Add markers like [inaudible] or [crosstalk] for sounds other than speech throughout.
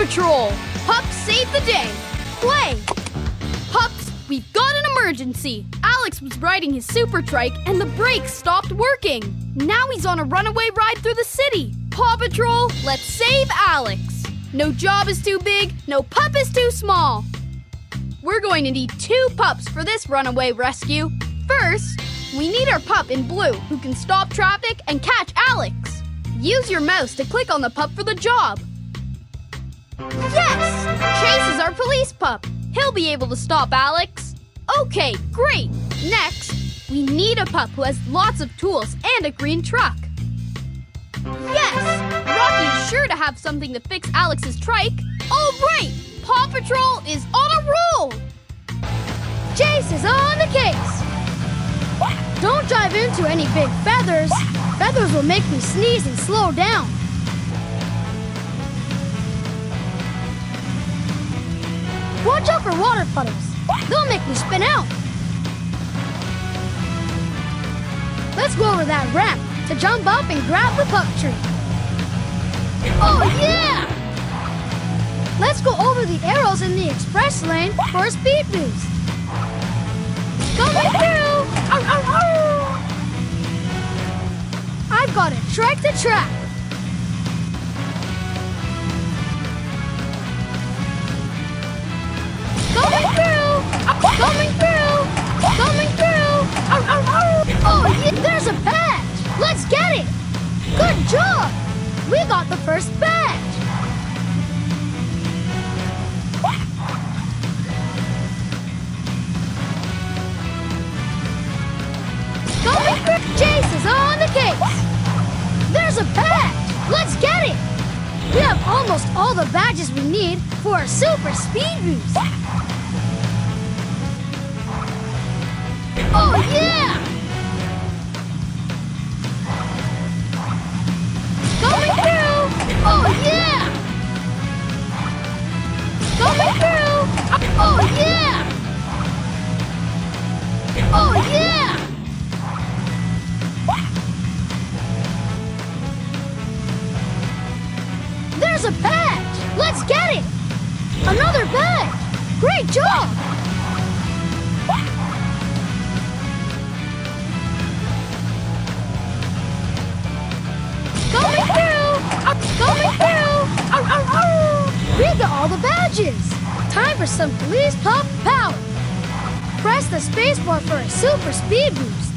Patrol! Pups save the day! Play! Pups, we've got an emergency! Alex was riding his super trike and the brakes stopped working. Now he's on a runaway ride through the city. Paw Patrol, let's save Alex! No job is too big, no pup is too small. We're going to need two pups for this runaway rescue. First, we need our pup in blue who can stop traffic and catch Alex. Use your mouse to click on the pup for the job. Yes! Chase is our police pup. He'll be able to stop Alex. Okay, great. Next, we need a pup who has lots of tools and a green truck. Yes! Rocky's sure to have something to fix Alex's trike. All right! Paw Patrol is on a roll! Chase is on the case! Don't drive into any big feathers. Feathers will make me sneeze and slow down. Watch out for water puddles. They'll make me spin out. Let's go over that ramp to jump up and grab the pup tree. Oh, yeah! Let's go over the arrows in the express lane for a speed boost. Coming through! I've got a track to track. Job! We got the first badge! Coming through! Chase is on the case! There's a badge! Let's get it! We have almost all the badges we need for a super speed boost! Oh yeah! Great job! Coming through! We got all the badges! Time for some police pup power! Press the spacebar for a super speed boost.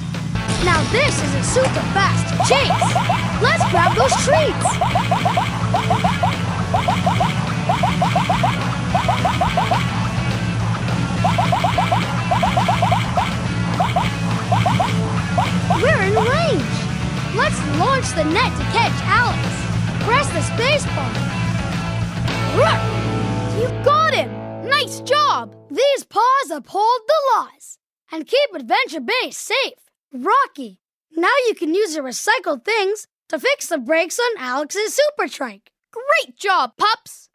Now this is a super fast chase! Let's grab those treats! Launch the net to catch Alex! Press the spacebar! Ruh! You got him! Nice job! These paws uphold the laws and keep Adventure Bay safe. Rocky, now you can use your recycled things to fix the brakes on Alex's super trike. Great job, pups!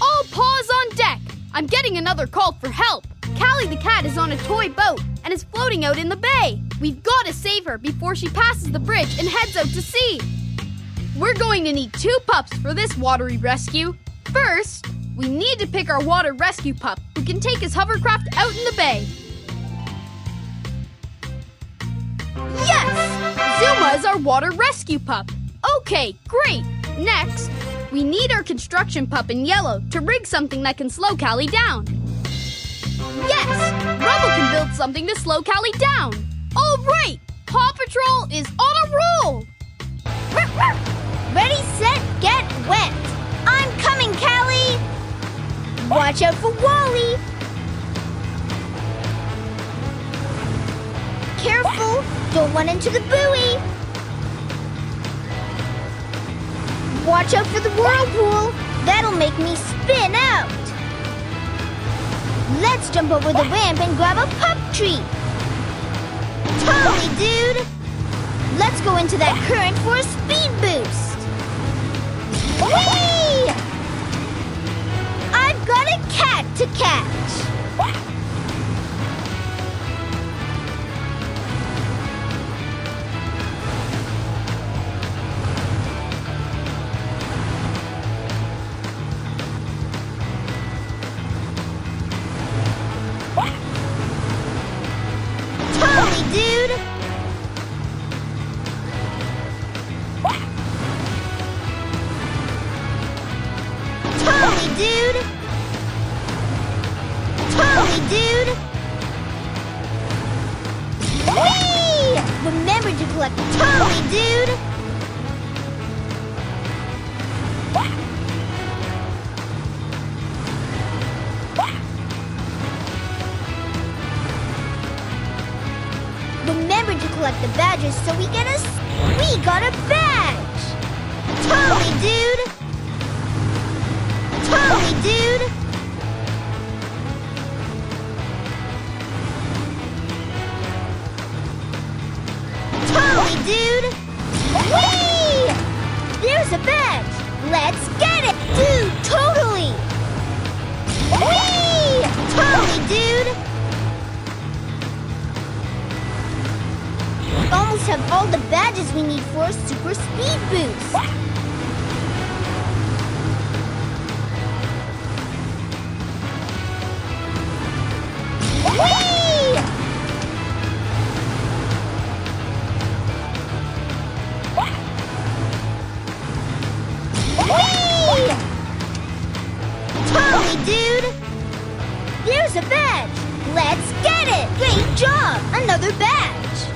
All paws on deck! I'm getting another call for help. Callie the cat is on a toy boat and is floating out in the bay. We've got to save her before she passes the bridge and heads out to sea. We're going to need two pups for this watery rescue. First, we need to pick our water rescue pup who can take his hovercraft out in the bay. Yes! Zuma is our water rescue pup. Okay, great. Next, we need our construction pup in yellow to rig something that can slow Callie down. Yes! Rubble can build something to slow Callie down. All right! Paw Patrol is on a roll! [laughs] Ready, set, get wet. I'm coming, Callie. Watch out for Wally. Careful, don't run into the buoy. Watch out for the whirlpool. That'll make me spin out. Let's jump over the ramp and grab a pup treat. Totally, dude. Let's go into that current for a speed boost. Whee! I've got a cat to catch. Collect the badges so we get a... We got a badge! Totally, dude! Totally, dude! Totally, dude! Whee! There's a badge! Let's get it! Dude, totally! Whee! Totally, dude! We almost have all the badges we need for a super speed boost. Whee! Whee! Totally, dude! There's a badge! Let's get it! Great job! Another badge!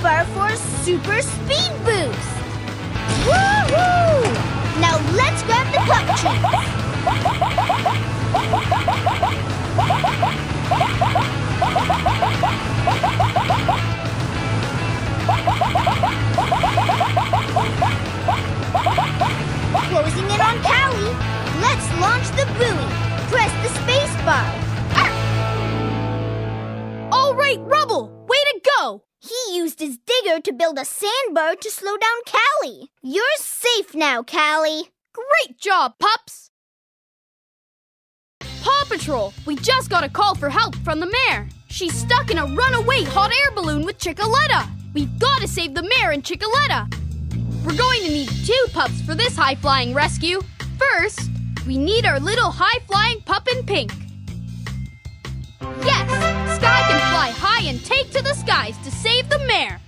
for super speed boost! Woohoo! Now let's grab the pup treats! Closing in on Callie. Let's launch the buoy. Press the spacebar. Ah! All right, Rubble! He used his digger to build a sandbar to slow down Callie. You're safe now, Callie. Great job, pups! Paw Patrol, we just got a call for help from the mayor. She's stuck in a runaway hot air balloon with Chickaletta. We've got to save the mayor and Chickaletta. We're going to need two pups for this high flying rescue. First, we need our little high flying pup in pink. Yes, Skye can fly high and take to the skies to save the mayor.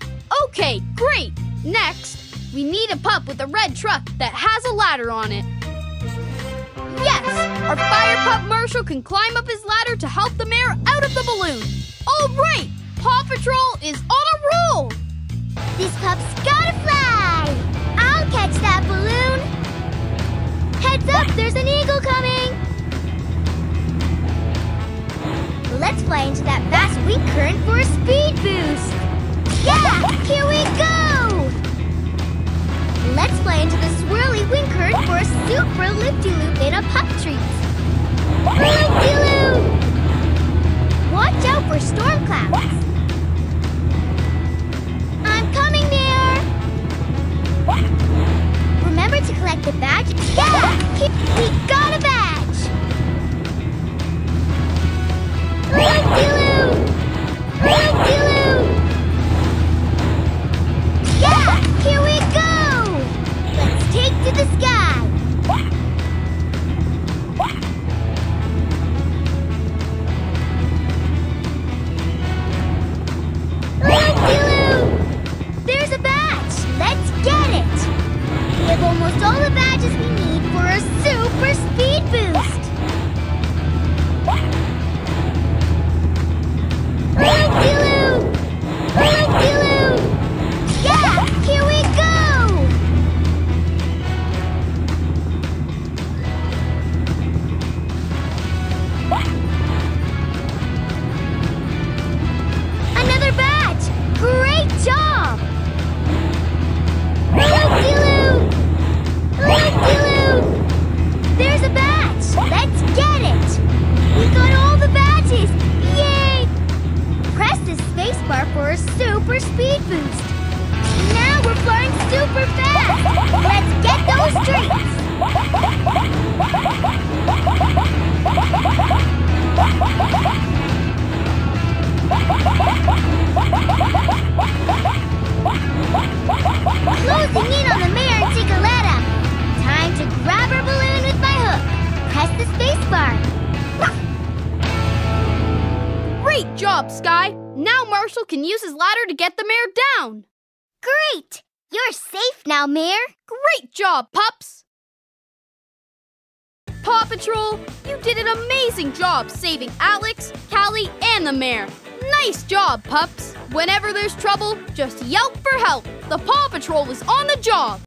Okay, great. Next, we need a pup with a red truck that has a ladder on it. Yes, our fire pup Marshall can climb up his ladder to help the mayor out of the balloon. All right, Paw Patrol is on a roll. This pup's gotta fly! I'll catch that balloon! Heads up, there's an eagle coming! Let's fly into that wind current for a speed boost! Yeah! Here we go! Let's fly into the swirly wind current for a super lifty-loop in a pup treat! Lifty-loop! Watch out for storm clouds! Sky! Now Marshall can use his ladder to get the mayor down! Great! You're safe now, Mayor. Great job, pups! Paw Patrol, you did an amazing job saving Alex, Callie, and the mayor. Nice job, pups! Whenever there's trouble, just yelp for help. The Paw Patrol is on the job.